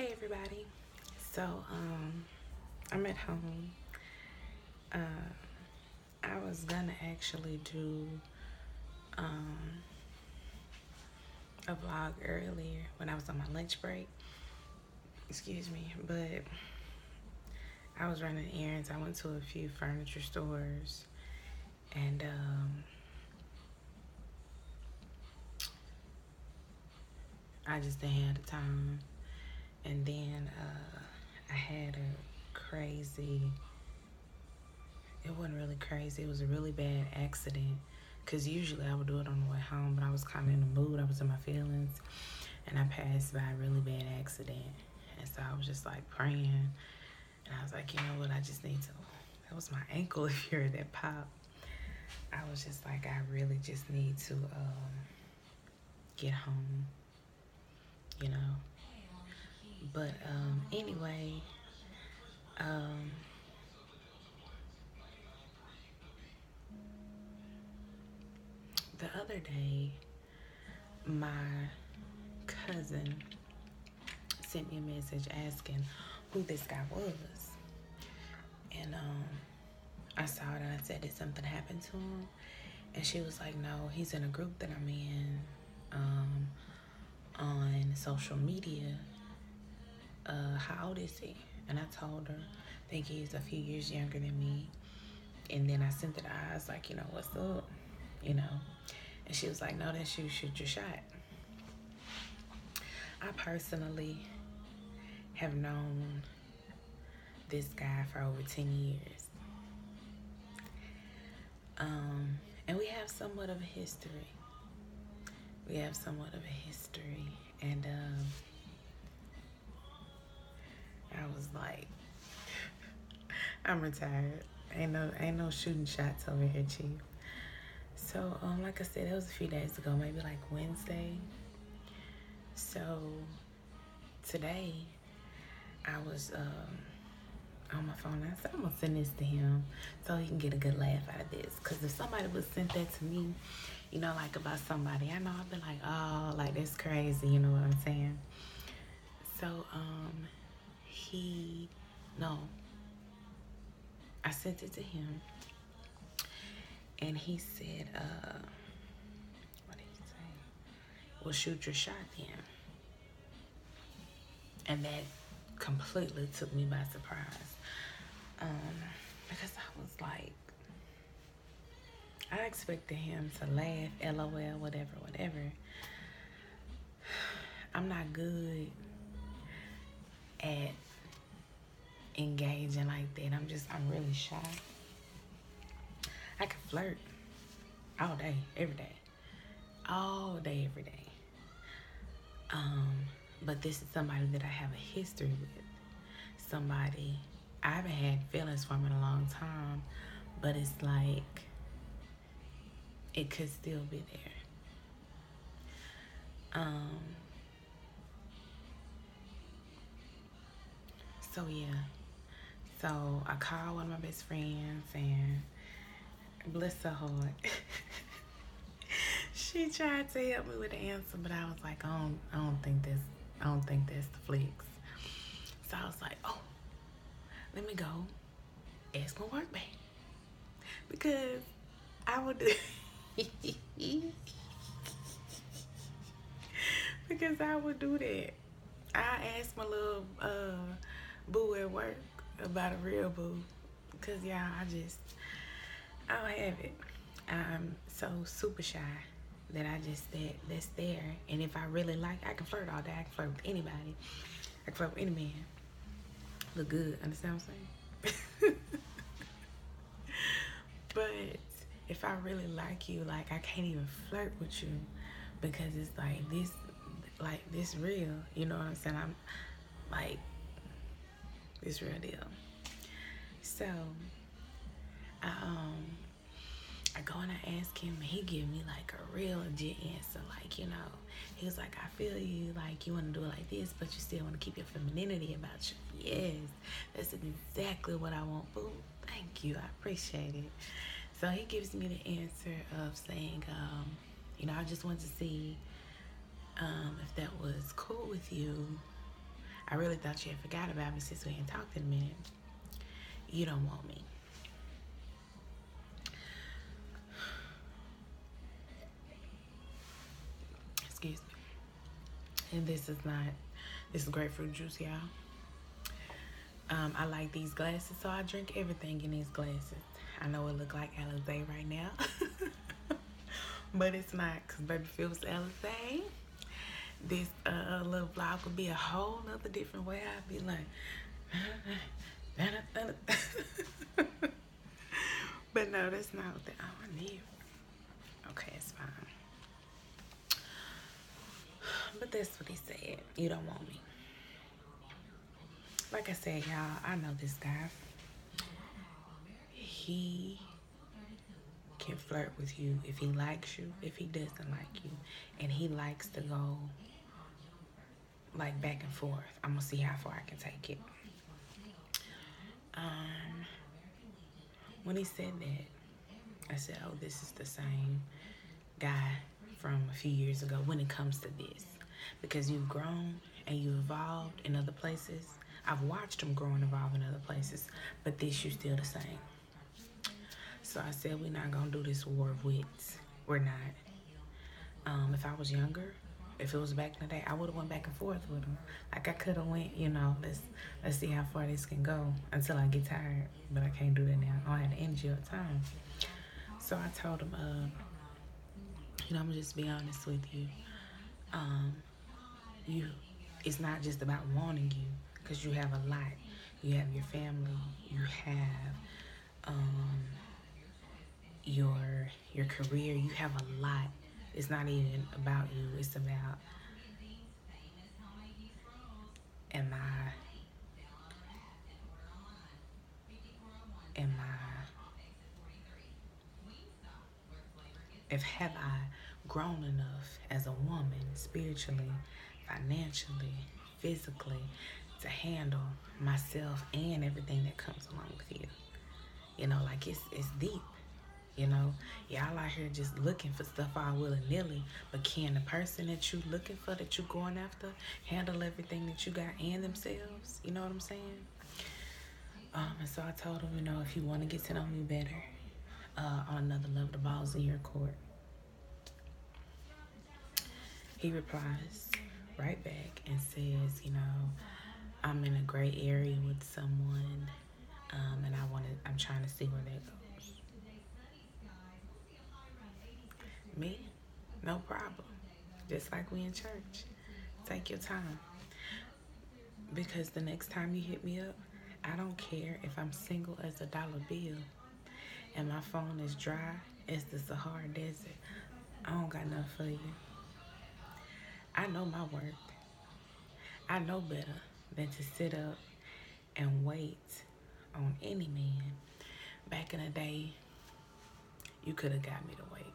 Hey everybody. So um I'm at home. Uh I was gonna actually do um a vlog earlier when I was on my lunch break. Excuse me, but I was running errands. I went to a few furniture stores and um I just didn't have the time. And then uh, I had a crazy, it wasn't really crazy, it was a really bad accident. Because usually I would do it on the way home, but I was kind of in the mood, I was in my feelings. And I passed by a really bad accident. And so I was just like praying. And I was like, you know what, I just need to, that was my ankle if you're that pop. I was just like, I really just need to um, get home you know. But um, anyway, um, the other day, my cousin sent me a message asking who this guy was. And um, I saw it and I said, Did something happen to him? And she was like, No, he's in a group that I'm in. Um, on social media, uh, how old is he? And I told her, I think he's a few years younger than me. And then I sent her the eyes like, you know, what's up? You know? And she was like, no, that's you, shoot your shot. I personally have known this guy for over 10 years. Um, and we have somewhat of a history we have somewhat of a history and um, was like I'm retired ain't no ain't no shooting shots over here chief so um like I said it was a few days ago maybe like Wednesday so today I was um on my phone I said I'm gonna send this to him so he can get a good laugh out of this because if somebody would send that to me you know, like about somebody. I know I've been like, oh, like that's crazy, you know what I'm saying? No, I sent it to him, and he said, uh, what did he say? Well, shoot your shot then. And that completely took me by surprise. Um, because I was like, I expected him to laugh, lol, whatever, whatever. I'm not good at engaging like that. I'm just, I'm really shy. I can flirt all day, every day. All day, every day. Um, but this is somebody that I have a history with. Somebody I haven't had feelings for in a long time, but it's like it could still be there. Um, so yeah. So I called one of my best friends and bless her heart. she tried to help me with the answer, but I was like, I don't, I don't think this, I don't think that's the flex. So I was like, oh, let me go ask my work back because I would. Do Because I would do that. I asked my little uh, boo at work about a real boo. Because, y'all, I just, I don't have it. I'm so super shy that I just, that, that's there. And if I really like, I can flirt all day. I can flirt with anybody. I can flirt with any man. Look good. Understand what I'm saying? but if I really like you, like I can't even flirt with you because it's like this, like this real. You know what I'm saying? I'm like this real deal. So, I um, I go and I ask him, and he give me like a real legit answer. Like you know, he was like, I feel you, like you want to do it like this, but you still want to keep your femininity about you. Yes, that's exactly what I want, boo. Thank you, I appreciate it. So he gives me the answer of saying, um, you know, I just want to see um, if that was cool with you. I really thought you had forgot about me since we hadn't talked in a minute. You don't want me. Excuse me. And this is not, this is grapefruit juice, y'all. Um, I like these glasses, so I drink everything in these glasses. I know it look like Alizé right now, but it's not, because baby, was Alizé, this uh, little vlog would be a whole nother different way. I'd be like, but no, that's not what oh, I need. Okay, it's fine. But that's what he said. You don't want me. Like I said, y'all, I know this guy. He can flirt with you if he likes you, if he doesn't like you. And he likes to go like back and forth. I'm gonna see how far I can take it. Um, when he said that, I said, oh, this is the same guy from a few years ago when it comes to this. Because you've grown and you evolved in other places. I've watched him grow and evolve in other places, but this you're still the same. So I said, we're not gonna do this war of wits. We're not. Um, if I was younger, if it was back in the day, I would have went back and forth with him. Like I could have went, you know, let's let's see how far this can go until I get tired. But I can't do that now. I don't have the energy or time. So I told him, uh, you know, I'm just be honest with you. Um, you, it's not just about wanting you, because you have a lot. You have your family. You have um, your your career. You have a lot it's not even about you. It's about am I am I if have I grown enough as a woman spiritually, financially, physically to handle myself and everything that comes along with you. You know, like it's it's deep. You know, y'all out here just looking for stuff all willy nilly, but can the person that you looking for, that you going after, handle everything that you got and themselves? You know what I'm saying? Um, and so I told him, you know, if you want to get to know me better, uh, on another level, the ball's in your court. He replies right back and says, you know, I'm in a gray area with someone, um, and I want to, I'm trying to see where that goes. Me? No problem. Just like we in church. Take your time. Because the next time you hit me up, I don't care if I'm single as a dollar bill and my phone is dry as the Sahara Desert. I don't got enough for you. I know my worth. I know better than to sit up and wait on any man. Back in the day, you could have got me to wait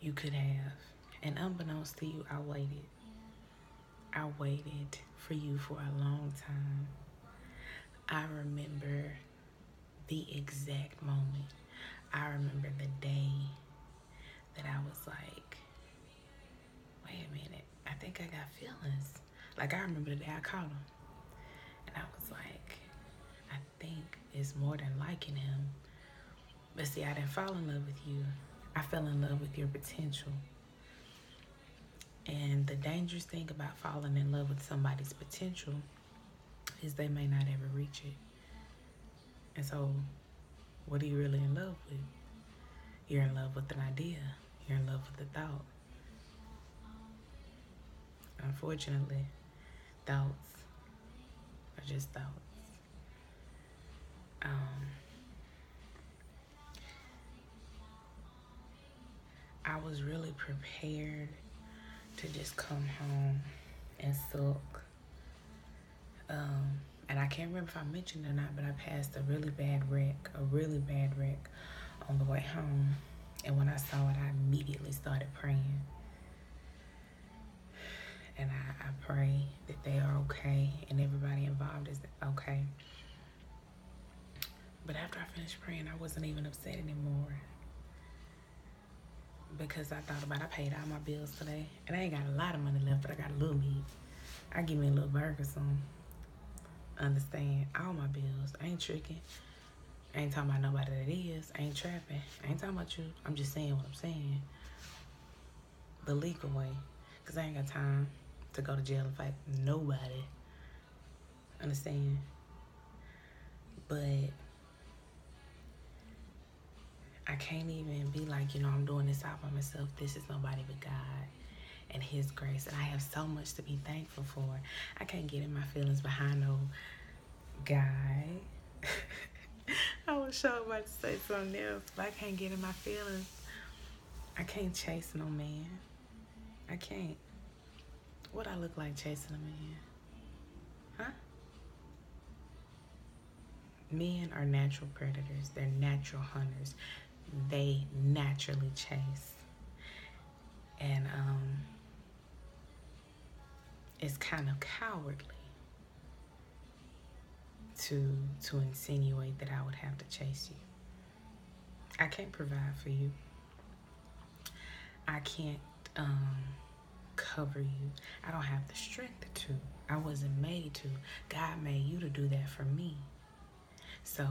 you could have. And unbeknownst to you, I waited. I waited for you for a long time. I remember the exact moment. I remember the day that I was like, wait a minute, I think I got feelings. Like I remember the day I called him. And I was like, I think it's more than liking him. But see, I didn't fall in love with you. I fell in love with your potential. And the dangerous thing about falling in love with somebody's potential is they may not ever reach it. And so, what are you really in love with? You're in love with an idea, you're in love with the thought. Unfortunately, thoughts are just thoughts. Um, I was really prepared to just come home and sulk. Um, and I can't remember if I mentioned it or not, but I passed a really bad wreck, a really bad wreck on the way home. And when I saw it, I immediately started praying. And I, I pray that they are okay and everybody involved is okay. But after I finished praying, I wasn't even upset anymore because I thought about I paid all my bills today. And I ain't got a lot of money left, but I got a little bit. I give me a little burger soon. Understand all my bills. I ain't tricking. I ain't talking about nobody that is. I ain't trapping. I ain't talking about you. I'm just saying what I'm saying. The legal way. Because I ain't got time to go to jail and fight nobody. Understand? But I can't even be like, you know, I'm doing this all by myself. This is nobody but God and His grace. And I have so much to be thankful for. I can't get in my feelings behind no guy. I was sure about to say something else, but I can't get in my feelings. I can't chase no man. I can't. What I look like chasing a man? Huh? Men are natural predators. They're natural hunters. They naturally chase. And um it's kind of cowardly to to insinuate that I would have to chase you. I can't provide for you. I can't um, cover you. I don't have the strength to. I wasn't made to. God made you to do that for me. So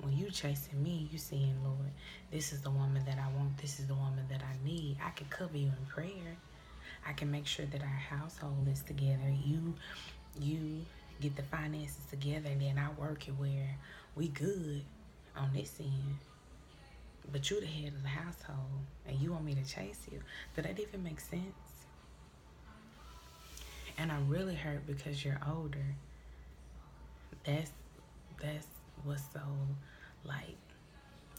when you chasing me, you saying, Lord, this is the woman that I want. This is the woman that I need. I can cover you in prayer. I can make sure that our household is together. You, you get the finances together, and then I work it where we good on this end. But you the head of the household, and you want me to chase you. Does that even make sense? And I'm really hurt because you're older. That's that's what's so like.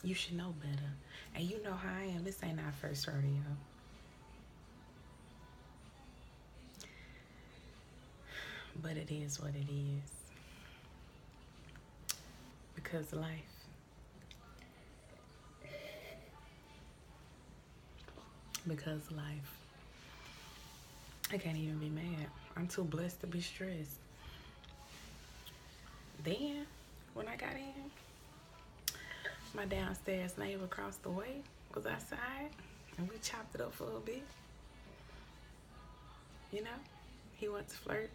You should know better, and you know how I am. This ain't our first rodeo. but it is what it is. Because life. Because life. I can't even be mad. I'm too blessed to be stressed. Then, when I got in, my downstairs neighbor across the way was outside and we chopped it up for a bit. You know, he wants to flirt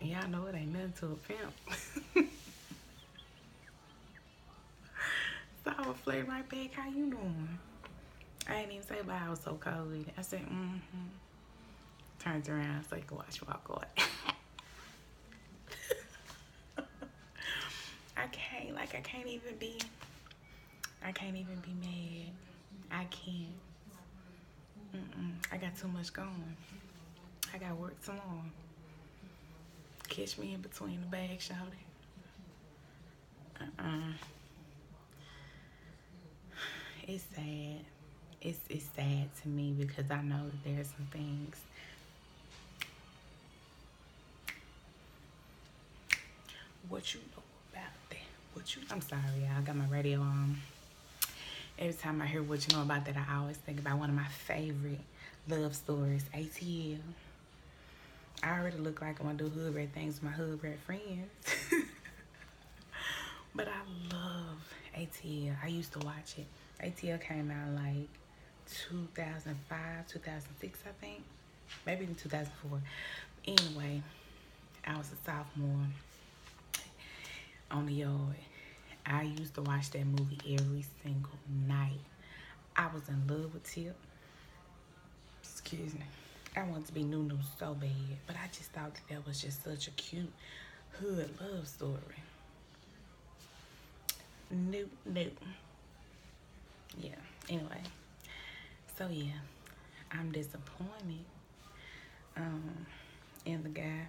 Y'all know it ain't nothing to a pimp. so I flirting right back. How you doing? I didn't even say bye. I was so cold. I said, mm-hmm. Turns around so you can watch walk away. I can't, like, I can't even be, I can't even be mad. I can't. Mm-mm. I got too much going. I got work tomorrow. Catch me in between the bags, shouty. Uh-uh. It's sad. It's it's sad to me because I know that there are some things what you know. You I'm sorry, y'all. I got my radio on. Every time I hear what you know about that, I always think about one of my favorite love stories, ATL. I already look like I'm gonna do hood rat things with my hood rat friends. but I love ATL. I used to watch it. ATL came out like 2005, 2006, I think. Maybe in 2004. Anyway, I was a sophomore on the yard. I used to watch that movie every single night. I was in love with Tip. Excuse me. I wanted to be New-New so bad, but I just thought that, that was just such a cute hood love story. Nope, nope. Yeah, anyway. So, yeah, I'm disappointed um, in the guy.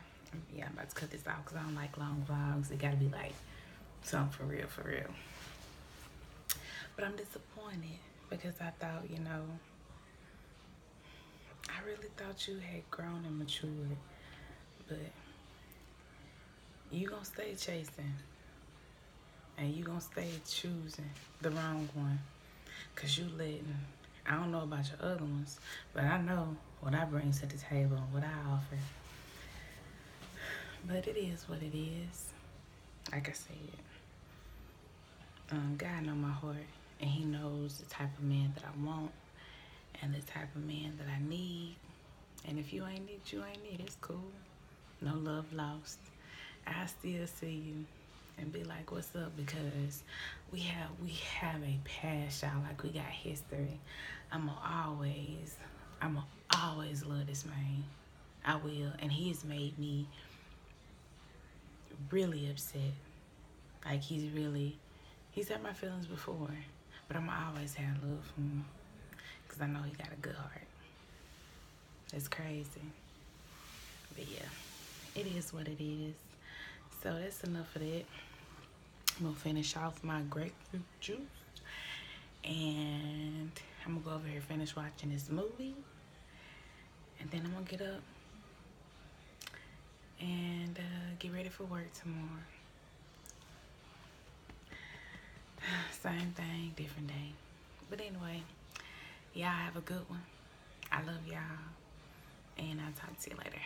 Yeah, I'm about to cut this out because I don't like long vlogs. It got to be like something for real, for real. But I'm disappointed because I thought, you know, I really thought you had grown and matured, but you gonna stay chasing and you gonna stay choosing the wrong one because you letting I don't know about your other ones, but I know what I bring to the table and what I offer. But it is what it is. Like I said, um, God know my heart, and He knows the type of man that I want and the type of man that I need. And if you ain't it, you ain't it. It's cool. no love lost. I still see you and be like, "What's up?" Because we have we have a past, y'all. Like we got history. I'ma always, I'ma always love this man. I will, and he has made me really upset. Like he's really, he's had my feelings before, but I'ma always have love for him because I know he got a good heart. It's crazy, but yeah, it is what it is. So that's enough of that. I'm gonna finish off my grapefruit juice. And I'm gonna go over here finish watching this movie. And then I'm gonna get up and uh, get ready for work tomorrow. Same thing, different day. But anyway, y'all have a good one. I love y'all. And I'll talk to you later.